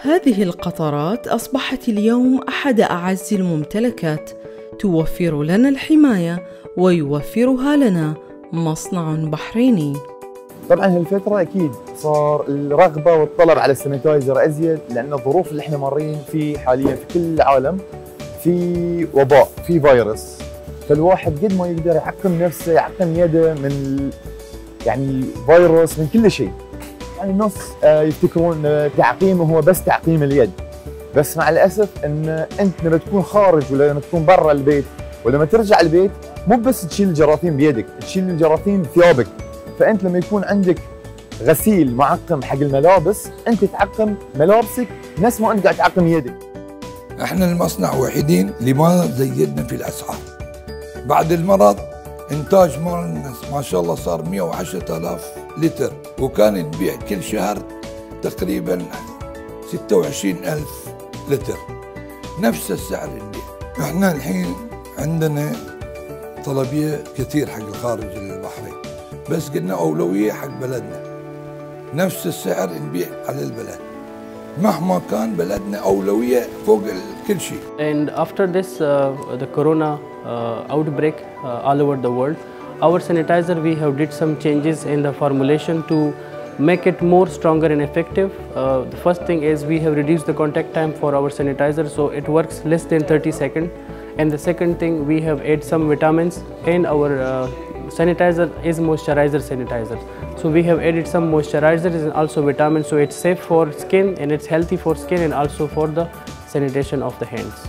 هذه القطرات أصبحت اليوم أحد أعز الممتلكات. توفر لنا الحماية ويوفرها لنا مصنع بحريني. طبعا هالفترة أكيد صار الرغبة والطلب على السانيتايزر أزيد لأن الظروف اللي إحنا مارين فيه حاليا في كل العالم في وباء في فيروس. فالواحد قد ما يقدر يعقم نفسه يعقم يده من يعني فيروس من كل شيء. يعني الناس آه، يفتكرون تعقيمه هو بس تعقيم اليد. بس مع الأسف إن أنت لما تكون خارج ولا لما تكون برا البيت ولما ترجع البيت مو بس تشيل الجراثيم بيدك تشيل الجراثيم بثيابك فأنت لما يكون عندك غسيل معقم حق الملابس أنت تعقم ملابسك نفس ما أنت قاعد تعقم يدك. إحنا المصنع وحيدين اللي ما زيدنا في الأسعار. بعد المرض إنتاج ما شاء الله صار 110 آلاف لتر وكان نبيع كل شهر تقريبا 26 ألف لتر. نفس السعر اللي إحنا الحين عندنا طلبية كثير حق الخارج البحرين بس قلنا أولوية حق بلدنا. نفس السعر نبيع على البلد. مهما كان بلدنا أولوية فوق كل شيء. And after this, uh, the corona uh, outbreak uh, all over the world, our sanitizer we have did some changes in the formulation to make it more stronger and effective. Uh, the first thing is we have reduced the contact time for our sanitizer so it works less than 30 seconds. And the second thing we have added some vitamins in our uh, sanitizer is moisturizer sanitizer. So we have added some moisturizers and also vitamins so it's safe for skin and it's healthy for skin and also for the sanitation of the hands.